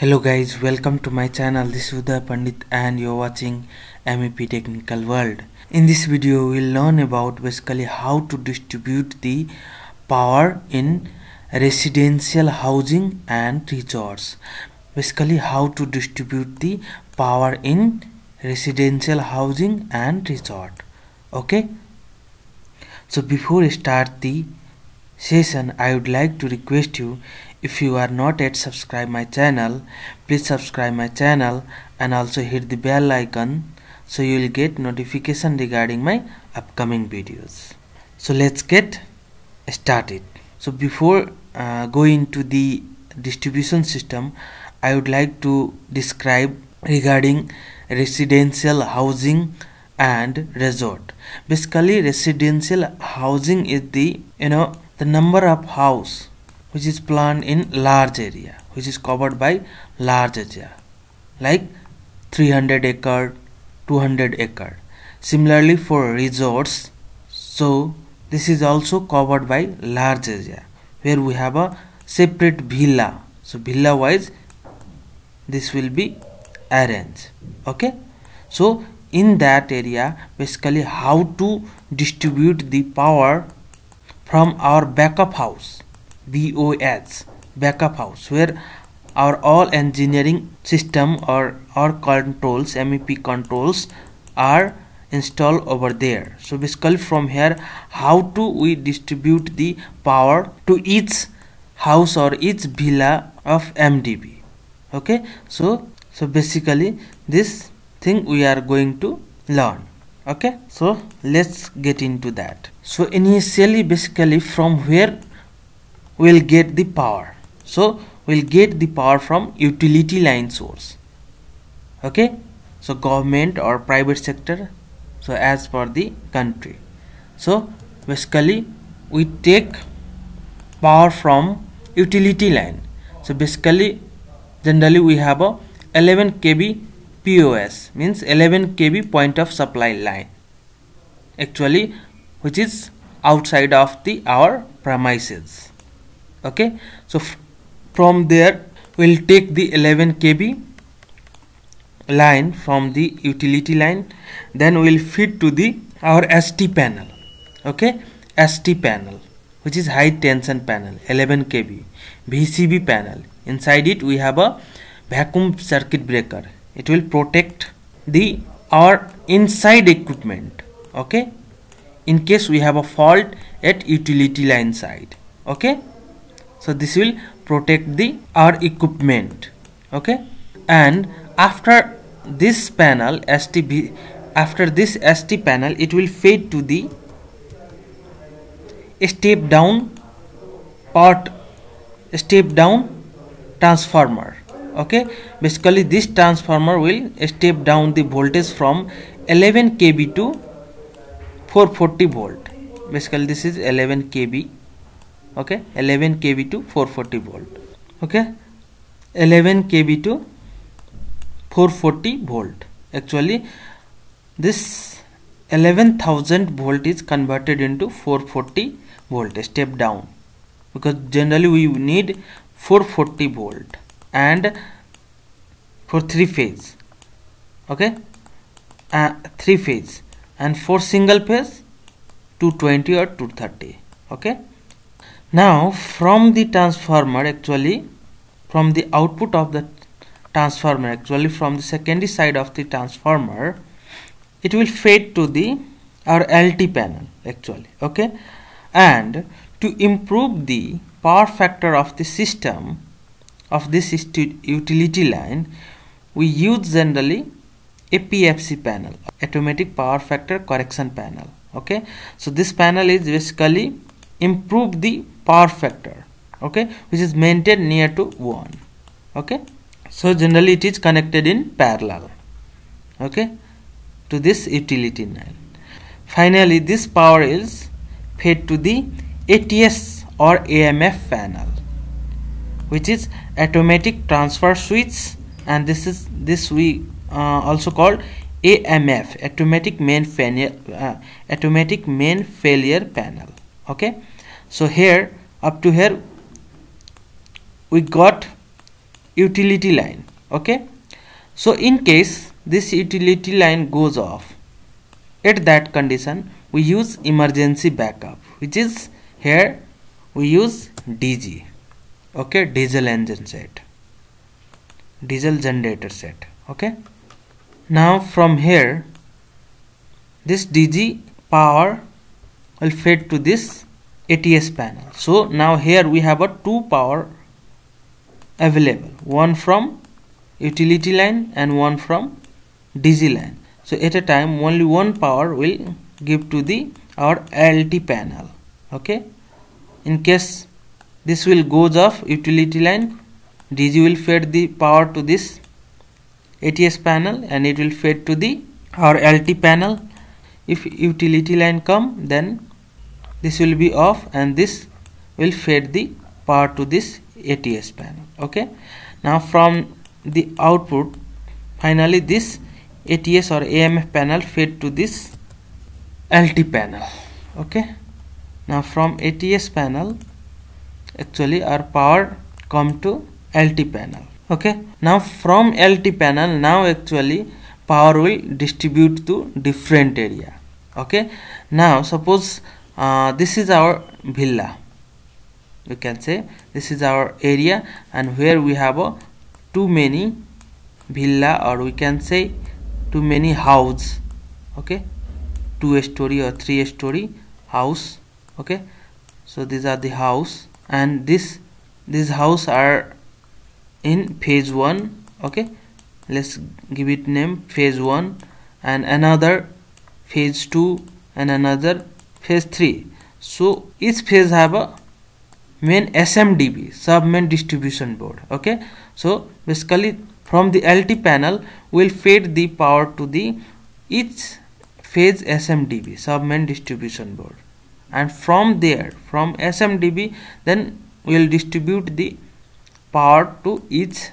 Hello guys, welcome to my channel. This is Uday Pandit and you're watching MEP Technical World. In this video, we'll learn about basically how to distribute the power in residential housing and resorts. Basically, how to distribute the power in residential housing and resort. Okay. So before start the session, I would like to request you if you are not yet subscribe my channel please subscribe my channel and also hit the bell icon so you will get notification regarding my upcoming videos. So let's get started. So before uh, going to the distribution system i would like to describe regarding residential housing and resort. Basically residential housing is the you know the number of house which is planned in large area which is covered by large area like 300 acre 200 acre. Similarly for resorts so this is also covered by large area where we have a separate villa. So villa wise this will be arranged okay? So in that area basically how to distribute the power from our backup house BOH backup house where our all engineering system or our controls MEP controls are installed over there. So basically from here how to we distribute the power to each house or each villa of MDB okay? So so basically this thing we are going to learn. Okay? So let's get into that. So initially basically from where will get the power. So we'll get the power from utility line source. Okay? So government or private sector so as per the country. So basically we take power from utility line. So basically generally we have a 11 kV POS means 11 kV point of supply line. Actually which is outside of the our premises okay? So from there we'll take the 11 kV line from the utility line. Then we'll feed to the our HT panel. Okay? HT panel which is high tension panel 11 kV VCB panel. Inside it we have a vacuum circuit breaker. It will protect the our inside equipment. Okay? In case we have a fault at utility line side. Okay so this will protect the our equipment. Okay? And after this panel STB after this HT panel it will fade to the step down part step down transformer. Okay? Basically this transformer will step down the voltage from 11 kV to 440 volt. Basically this is 11 kV okay? 11 kV to 440 volt. Okay? 11 kV to 440 volt. Actually this 11000 volt is converted into 440 volt step down. Because generally we need 440 volt and for three phase. Okay? Uh, three phase. And for single phase 220 or 230 okay now from the transformer actually from the output of the transformer actually from the secondary side of the transformer it will fade to the our LT panel actually okay? And to improve the power factor of the system of this utility line we use generally a PFC panel automatic power factor correction panel okay? So this panel is basically improve the power factor okay which is maintained near to 1 okay. So generally it is connected in parallel okay to this utility line finally this power is fed to the ATS or AMF panel which is automatic transfer switch and this is this we uh, also called AMF automatic main failure uh, automatic main failure panel okay? So here up to here we got utility line. Okay? So in case this utility line goes off at that condition we use emergency backup which is here we use DG okay? Diesel engine set. Diesel generator set. Okay? Now from here this DG power will fed to this ATS panel. So now here we have a two power available. One from utility line and one from DG line. So at a time only one power will give to the our LT panel. Okay? In case this will goes off utility line DG will feed the power to this ATS panel and it will feed to the our LT panel. If utility line come then this will be off and this will feed the power to this ATS panel okay? Now from the output finally this ATS or AMF panel fed to this LT panel okay? Now from ATS panel actually our power come to LT panel okay? Now from LT panel now actually power will distribute to different area okay? Now suppose uh, this is our villa. We can say this is our area and where we have a too many villa or we can say too many house. Okay? Two story or three story house. Okay? So these are the house and this these house are in phase 1 okay? Let's give it name phase 1 and another phase 2 and another phase 3 so each phase have a main SMDB sub main distribution board okay? So basically from the LT panel will feed the power to the each phase SMDB sub main distribution board. And from there from SMDB then we will distribute the power to each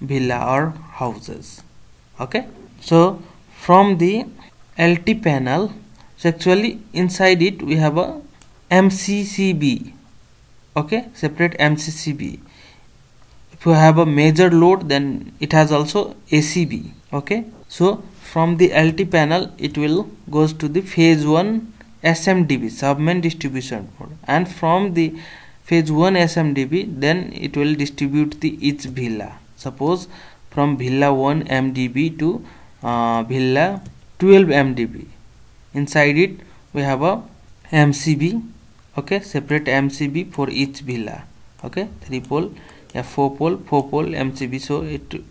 villa or houses okay? So from the LT panel so actually inside it we have a MCCB okay? Separate MCCB if you have a major load then it has also ACB okay? So from the LT panel it will goes to the phase 1 SMDB submain distribution board and from the phase 1 SMDB then it will distribute the each villa suppose from villa 1 MDB to uh, villa 12 MDB inside it we have a MCB okay? Separate MCB for each villa okay? Three pole yeah four pole four pole MCB so it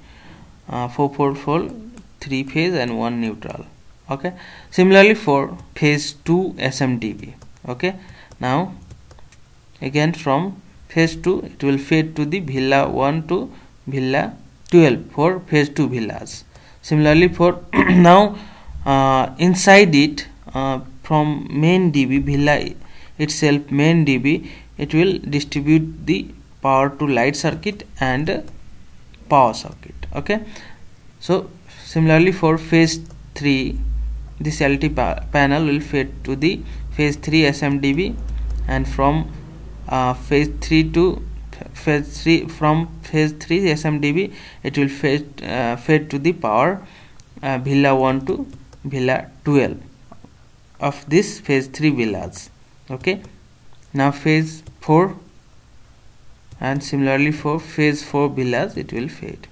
uh, four pole for three phase and one neutral okay? Similarly for phase 2 SMDB okay? Now again from phase 2 it will feed to the villa 1 to villa 12 for phase 2 villas. Similarly for now uh, inside it uh, from main DB villa itself main db it will distribute the power to light circuit and power circuit okay? So similarly for phase 3 this LT pa panel will feed to the phase 3 SMDB and from uh, phase 3 to phase 3 from phase 3 SMDB it will feed, uh, feed to the power uh, villa 1 to villa 12 of this phase 3 villas okay? Now phase 4 and similarly for phase 4 villas it will fade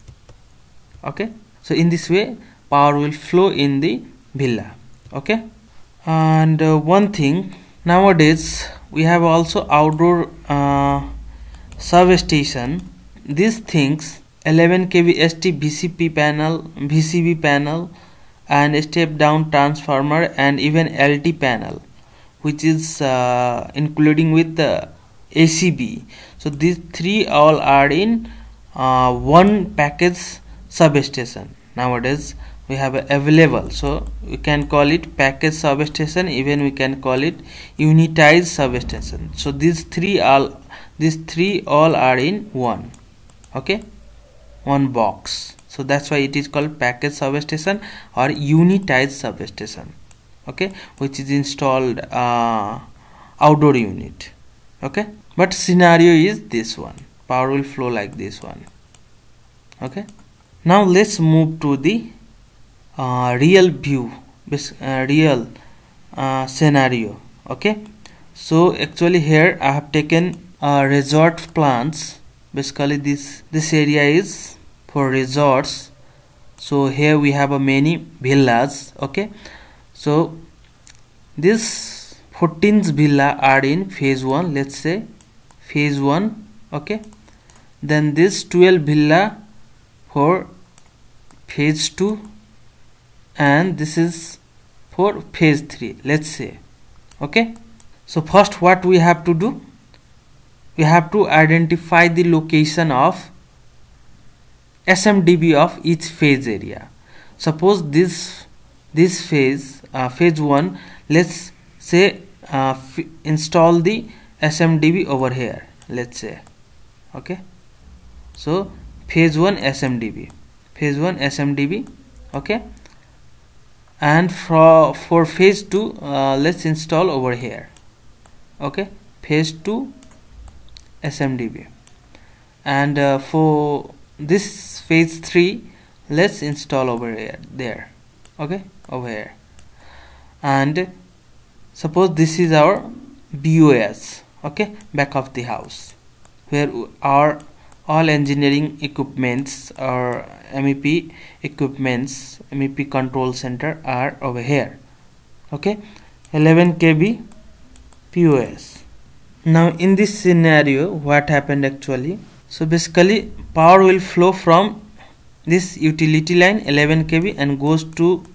okay? So in this way power will flow in the villa okay? And uh, one thing nowadays we have also outdoor uh, substation. These things 11 kV HT VCP panel VCB panel and step down transformer and even LT panel which is uh, including with the ACB so these three all are in uh, one package substation. Nowadays we have available. So we can call it package substation even we can call it unitized substation. So these three all these three all are in one. Okay? One box so that's why it is called package substation or unitized substation okay which is installed uh, outdoor unit okay. But scenario is this one power will flow like this one okay. Now let's move to the uh, real view uh, real uh, scenario okay. So actually here I have taken uh, resort plans basically this this area is for resorts. So here we have a many villas okay? So this 14th villa are in phase 1 let's say phase 1 okay? Then this 12 villa for phase 2 and this is for phase 3 let's say okay? So first what we have to do? We have to identify the location of SMDB of each phase area. Suppose this this phase uh, phase 1 let's say uh, install the SMDB over here let's say okay? So phase 1 SMDB phase 1 SMDB okay? And for for phase 2 uh, let's install over here okay? Phase 2 SMDB and uh, for this phase 3 let's install over here there okay over here. And suppose this is our BOH okay back of the house where our all engineering equipments or MEP equipments MEP control center are over here okay 11 kV POS now in this scenario what happened actually so basically power will flow from this utility line 11 kV and goes to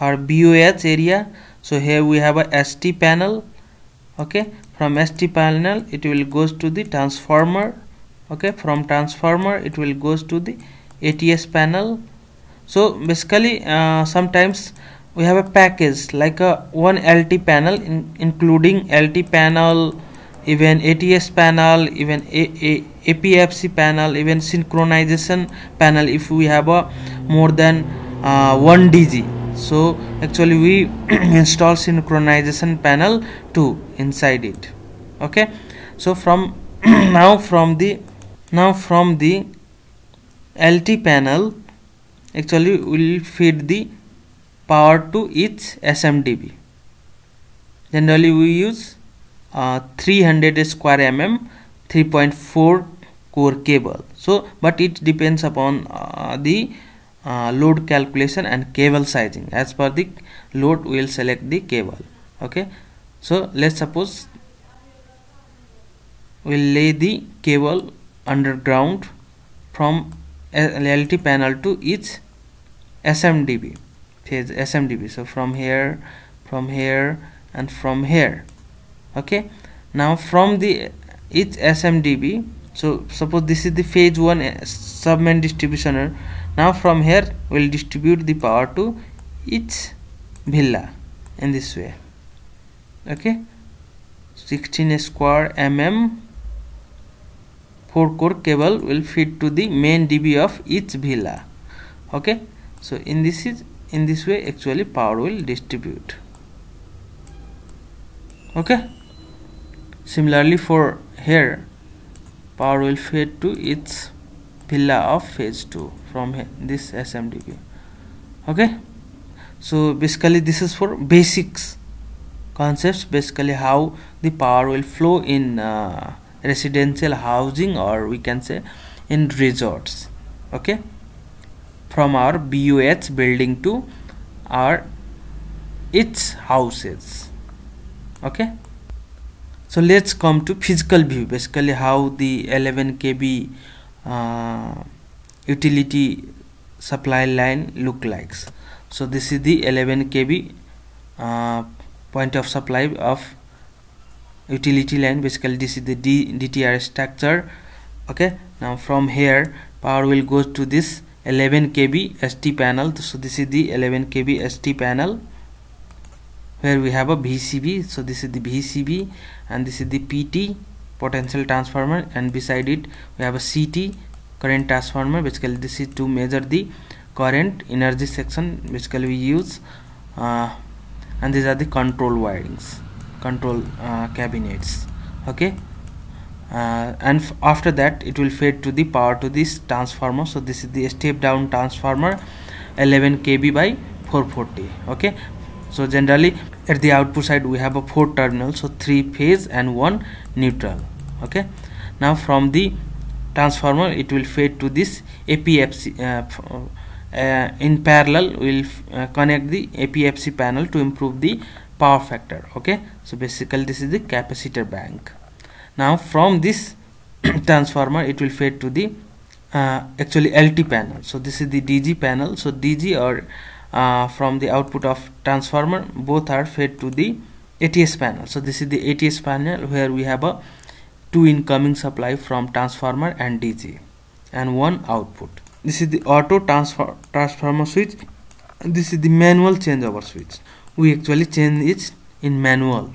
our BOH area. So here we have a HT panel okay? From HT panel it will goes to the transformer okay? From transformer it will goes to the ATS panel. So basically uh, sometimes we have a package like a one LT panel in, including LT panel even ATS panel even APFC panel even synchronization panel if we have a more than uh, 1 DG so actually we install synchronization panel 2 inside it. Okay? So from now from the now from the LT panel actually we will feed the power to each SMDB generally we use uh, 300 square mm 3.4 core cable. So but it depends upon uh, the uh, load calculation and cable sizing. As per the load we will select the cable. Okay? So let's suppose we'll lay the cable underground from LT panel to each SMDB phase SMDB so from here from here and from here okay? Now from the each SMDB so suppose this is the phase 1 uh, submain distributioner. Now from here we'll distribute the power to each villa in this way. Okay? 16 square mm 4 core cable will feed to the main DB of each villa. Okay? So in this is in this way actually power will distribute. Okay Similarly for here power will feed to its villa of phase 2 from this SMDB okay? So basically this is for basics concepts basically how the power will flow in uh, residential housing or we can say in resorts. Okay? From our BOH building to our its houses. Okay so let's come to physical view. Basically how the 11 kV uh, utility supply line look like. So this is the 11 kV uh, point of supply of utility line. Basically this is the D DTR structure. Okay? Now from here power will go to this 11 kV HT panel. So this is the 11 kV HT panel where we have a VCB so this is the VCB and this is the PT potential transformer and beside it we have a CT current transformer. Basically this is to measure the current energy section basically we use uh, and these are the control wirings control uh, cabinets. Okay? Uh, and after that it will fade to the power to this transformer. So this is the step down transformer 11 kV by 440 okay? So generally at the output side we have a four terminal so three phase and one neutral okay? Now from the transformer it will fade to this APFC uh, uh, in parallel we'll uh, connect the APFC panel to improve the power factor okay? So basically this is the capacitor bank. Now from this transformer it will fade to the uh, actually LT panel. So this is the DG panel. So DG or uh, from the output of transformer both are fed to the ATS panel. So this is the ATS panel where we have a two incoming supply from transformer and DG and one output. This is the auto transfer transformer switch. This is the manual changeover switch. We actually change it in manual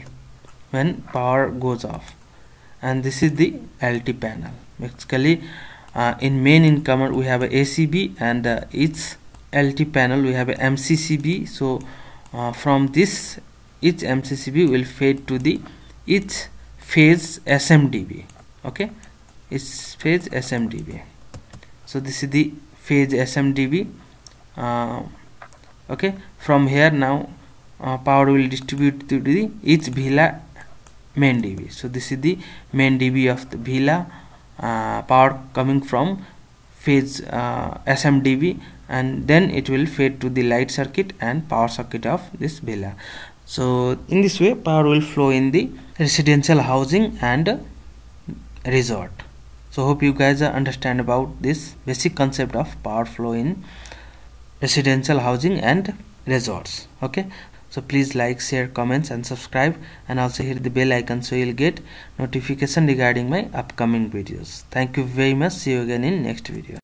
when power goes off. And this is the LT panel. Basically uh, in main incomer we have a ACB and uh, its LT panel we have a MCCB so uh, from this each MCCB will fade to the each phase SMDB okay? It's phase SMDB so this is the phase SMDB uh, okay? From here now uh, power will distribute to the each VILA main DB so this is the main DB of the VILA uh, power coming from phase uh, and then it will fade to the light circuit and power circuit of this VILA so in this way power will flow in the residential housing and resort. So hope you guys understand about this basic concept of power flow in residential housing and resorts. Okay so please like share comments and subscribe. And also hit the bell icon so you'll get notification regarding my upcoming videos. Thank you very much. See you again in next video